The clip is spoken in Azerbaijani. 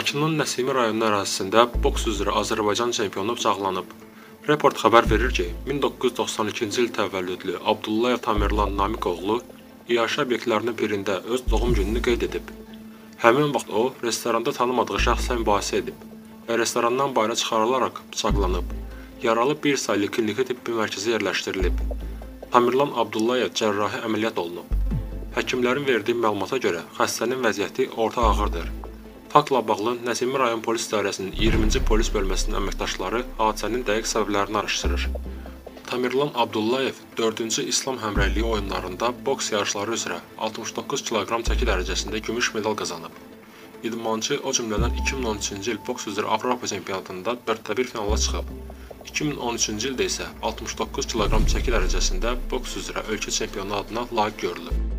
Bakının Nəsimi rayonu ərazisində boks üzrə Azərbaycan çempionu bıçaqlanıb. Report xəbər verir ki, 1992-ci il təvəllüdlü Abdullayev Tamerlan Namiq oğlu iaşə obyektlərinin birində öz doğum gününü qeyd edib. Həmin vaxt o, restoranda tanımadığı şəxslə mübahisə edib və restorandan bayıra çıxarılaraq bıçaqlanıb. Yaralı bir saylı kliniki tibbi mərkəzə yerləşdirilib. Tamirlan Abdullayev cərrahi əməliyyat olunub. Həkimlərin verdiyi məlumata görə xəstənin vəziyyəti orta ağırdır. Faktla bağlı Nəsimi rayon polis idarəsinin 20-ci polis bölməsinin əməkdaşları hadisənin dəqiq səbəblərini araşdırır. Tamirlan Abdullayev 4-cü İslam həmrəyliyi oyunlarında boks yarışları üzrə 69 kiloqram çəki dərəcəsində gümüş medal qazanıb. İdmançı o cümlədən 2013-cü il boks üzrə Avropa çempionatında 4-də 1 finala çıxıb. 2013-cü ildə isə 69 kiloqram çəki dərəcəsində boks üzrə ölkə çempionu adına layiq görülüb.